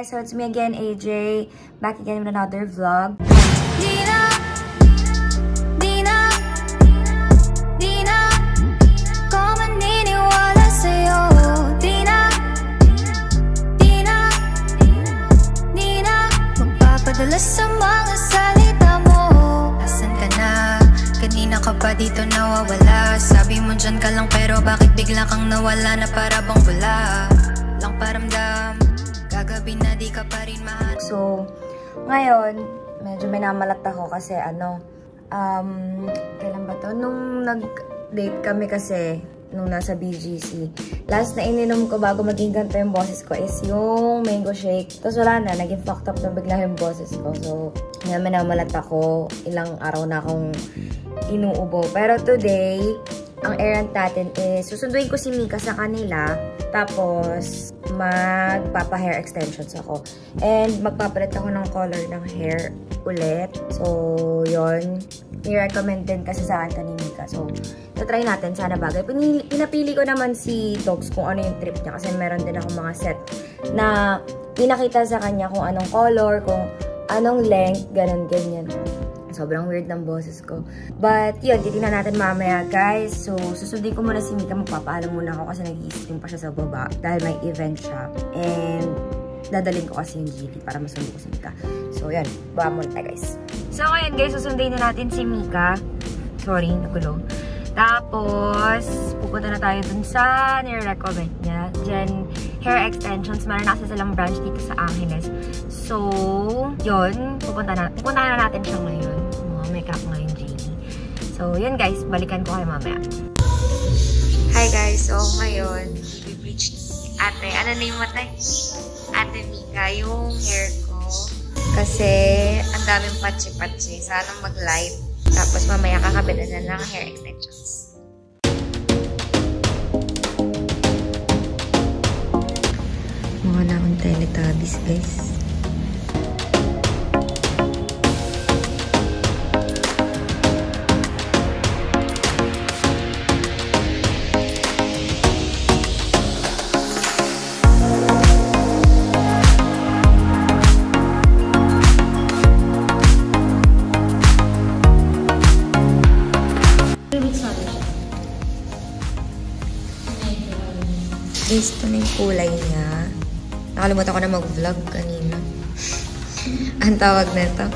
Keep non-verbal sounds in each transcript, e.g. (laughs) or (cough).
guys, so it's me again, AJ. Back again with another vlog. Di na, di na, di na Ko maniniwala sa'yo. Di na, di na, di na Magpapadala sa mga salita mo. Asan ka na? Kanina ka pa dito nawawala. Sabi mo dyan ka lang pero bakit bigla kang nawala na para bang wala? Lang paramdam Gagabi na di ka pa rin mahal So, ngayon, medyo minamalat ako kasi ano, um, kailan ba to? Nung nag-date kami kasi, nung nasa BGC, last na ininom ko bago maging ganito yung boses ko is yung mango shake. Tapos wala na, naging fucked up na bigla yung boses ko. So, ngayon minamalat ako, ilang araw na akong inuubo. Pero today, ang errand natin is susunduin ko si Mika sa kanila. Tapos, magpapa-hair extensions ako. And magpapalit ako ng color ng hair ulit. So, yon I-recommend din kasi sa akin ni Mika. So, try natin. Sana bagay. Pinili, pinapili ko naman si Togs kung ano yung trip niya. Kasi meron din ako mga set na pinakita sa kanya kung anong color, kung anong length, ganun, ganyan. Sobrang weird ng boses ko. But, yun, titignan natin mamaya, guys. So, susundin ko muna si Mika. Magpapaalam muna ako kasi nag-i-stream pa siya sa baba dahil may event siya. And, dadalhin ko kasi yung GD para masundo ko si Mika. So, yan. Baba muna tayo, guys. So, ngayon, guys, susundin na natin si Mika. Sorry, nagulo. Tapos, pupunta na tayo dun sa nire-recommend niya. Diyan, hair extensions. Meron na kasi silang branch dito sa Angeles. So, yun. Pupunta na, pupunta na natin siya ngayon. Mga makeup ngayon, Jamie. So, yun guys. Balikan ko kayo mamaya. Hi guys. So, ngayon, we've reached ate. Ano na yung matay? Ate Mika, yung hair ko. Kasi, ang daming patsi-patsi. Sana mag-live. Tapos, mamaya kakabilan na ng hair extensions. Mukha na akong teletubbies, guys. Guys, ito na yung kulay niya. Nakalimutan ko na mag-vlog kanina. (laughs) Ang tawag na ito.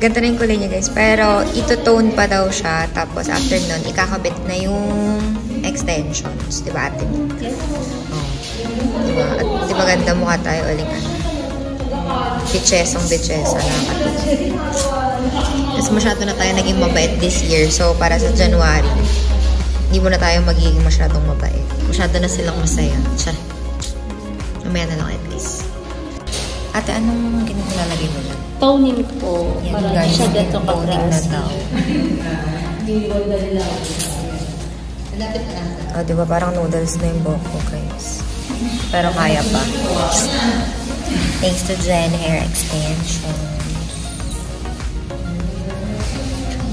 Ganito na yung kulay niya, guys. Pero, ito-tone pa daw siya. Tapos, after nun, ikakabit na yung extensions. Diba, ate? Oh. Diba? At di ba ganda mukha tayo uling ano? Bichesong bichesa. Nakakatuwa. Kasi masyado na tayo naging mabait this year. So, para sa January, hindi mo na tayo magiging masyadong mabait. Masyado na silang masaya. Siya. Mamaya na lang at least. Ate, anong ginaglalagay mo dyan? toning po. Yan, para guys. siya gato Toning na daw. Oh, di ba parang noodles na yung buhok ko, guys. Pero kaya pa. Thanks to Jen Hair Extension.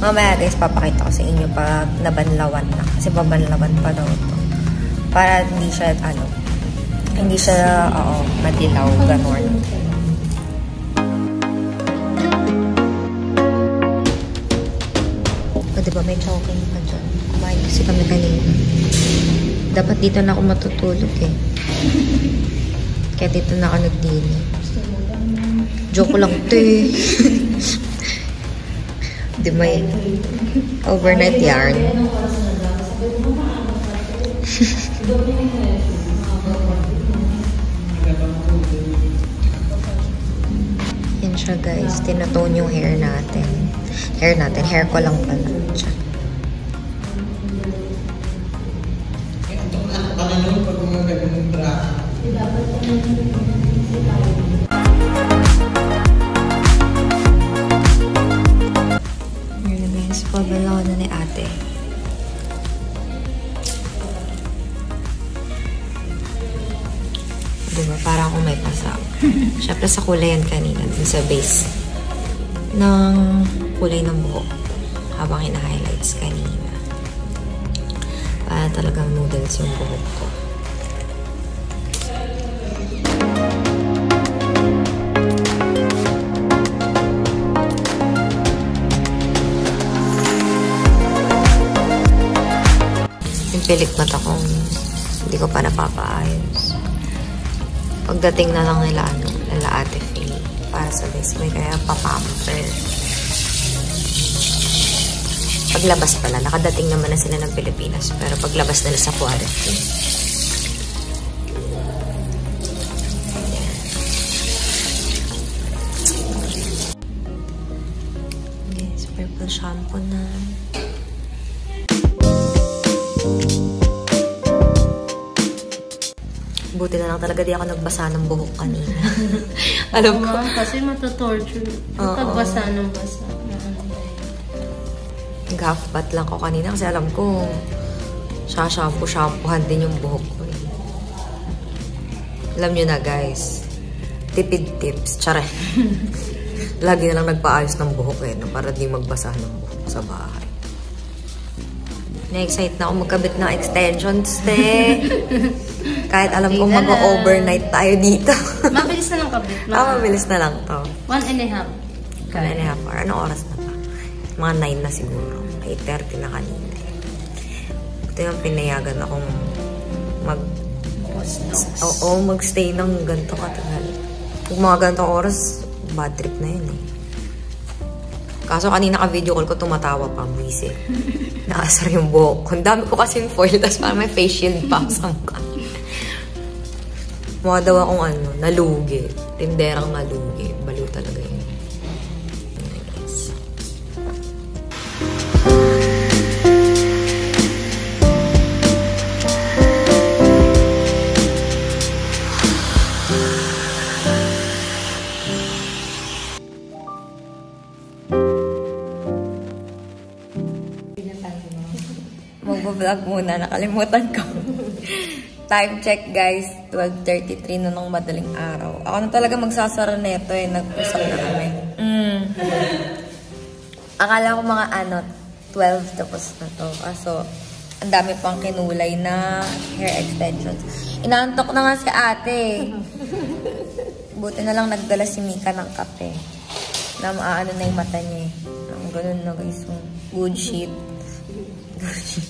Mamaya guys, papakita ko sa inyo pag nabanlawan na. Kasi babanlawan pa daw to. Para hindi siya, ano, hindi siya, oo, madilaw, ganon. O, diba may choking pa dyan. Kumain kasi kami kanina. Dapat dito na ako matutulog eh. Kaya dito na ako nagdini. Joke lang to eh. (laughs) Di may overnight yarn. (laughs) Yan siya guys. Tinatone yung hair natin. Hair natin. Hair ko lang pala. Siya. Yun Diba? Parang kung may pasaw. Siyempre sa kulay yan kanina, dun sa base ng kulay ng buhok habang hina-highlights kanina. Para talagang noodles yung buhok ko. Yung pilikmat akong hindi ko pa napapaan. Pagdating na lang nila, ano, nila ate Faye, para sabay-sabay kaya papamper. Paglabas pala, nakadating naman na sila ng Pilipinas, pero paglabas nila sa quarantine. Yes, purple shampoo na. Buti na lang talaga di ako nagbasa ng buhok kanina. (laughs) Alam ko. Ma'am, kasi matotorture. Oo. Kapag basa ng basa. Ano Half bath lang ko kanina kasi alam ko sashampoo-shampoohan din yung buhok ko. eh. Alam nyo na guys, tipid tips. Tsara. (laughs) Lagi na lang nagpaayos ng buhok eh, no, para di magbasa ng buhok sa bahay. Na-excite na ako magkabit ng extensions, te. (laughs) Kahit alam kong lang. mag-overnight tayo dito. (laughs) Mabilis na lang. Mga ah, mabilis na lang to. One and a half. One and a half hour. Anong oras na ba? Mga 9 na siguro. 8.30 na kanina. Ito yung pinayagan akong mag... Oo, magstay ng ganito katagal. Kung mga ganitong oras, bad trip na yun eh. Kaso kanina ka video call ko, tumatawa pa, buwisit. (laughs) Naasar yung buhok ko. Ang dami ko kasing foil, tapos parang may face shield pa (laughs) sa mukha. Mukha daw akong ano, nalugi. Tinderang nalugi. Baliw talaga yun. Yes. Magbablog muna, nakalimutan ko. Time check guys, 12.33 na ng madaling araw. Ako na talaga magsasara neto eh, nag-usap na kami. Mm. Akala ko mga ano, 12 tapos na to. Kaso, ang dami pang kinulay na hair extensions. Inaantok na nga si ate. (laughs) Buti na lang nagdala si Mika ng kape. Na maaano na yung mata niya eh. Ang ganun na guys. Good shit. Good shit.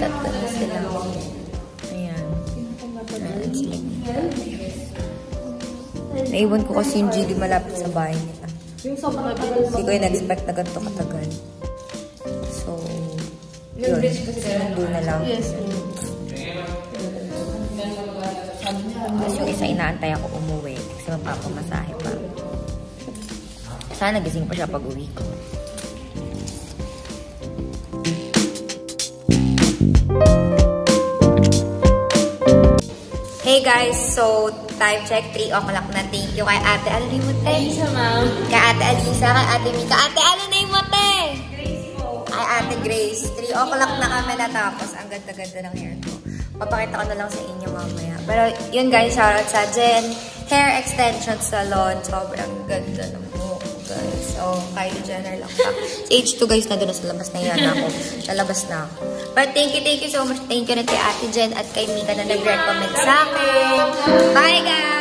Tatlo na sila. Ayan. Naiwan ko kasi yung GD malapit sa bahay nila. Hindi ko yung expect na ganito katagal. So, yun. Sundo na lang. Tapos yung isa inaantay ako umuwi kasi mapapamasahe pa. Sana gising pa siya pag uwi ko. Hey guys, so time check, 3 o'clock na. Thank you kay Ate Alimute. Isa, ma'am. Kay Ate Alisa, kay Ate Mika. Ate, ano na yung mate? Ay, Ate Grace. 3 o'clock na kami natapos. Ang ganda-ganda ng hair ko. Papakita ko na lang sa inyo mamaya. Pero yun guys, shoutout sa Jen Hair Extension Salon. Sobrang ganda ko guys. So, Kylie Jenner lang pa. Sa H2 guys, na doon sa labas na yan ako. Sa labas na ako. But thank you, thank you so much. Thank you na kay Ate Jen at kay Mika na nag-recommend sa akin. Bye guys!